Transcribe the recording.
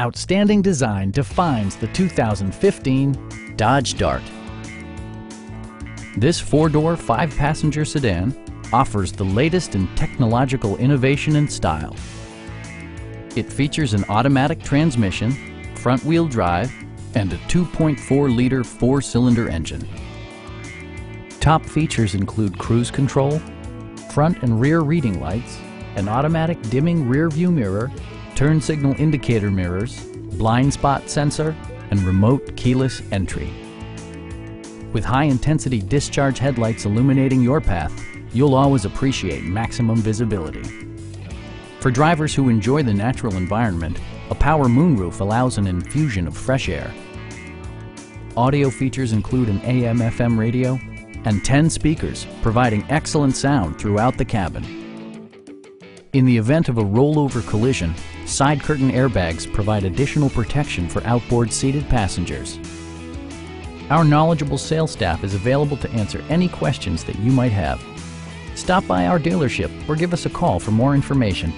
Outstanding design defines the 2015 Dodge Dart. This four-door, five-passenger sedan offers the latest in technological innovation and style. It features an automatic transmission, front-wheel drive, and a 2.4-liter four-cylinder engine. Top features include cruise control, front and rear reading lights, an automatic dimming rear view mirror, turn signal indicator mirrors, blind spot sensor, and remote keyless entry. With high-intensity discharge headlights illuminating your path, you'll always appreciate maximum visibility. For drivers who enjoy the natural environment, a power moonroof allows an infusion of fresh air. Audio features include an AM-FM radio and 10 speakers, providing excellent sound throughout the cabin. In the event of a rollover collision, side curtain airbags provide additional protection for outboard seated passengers. Our knowledgeable sales staff is available to answer any questions that you might have. Stop by our dealership or give us a call for more information.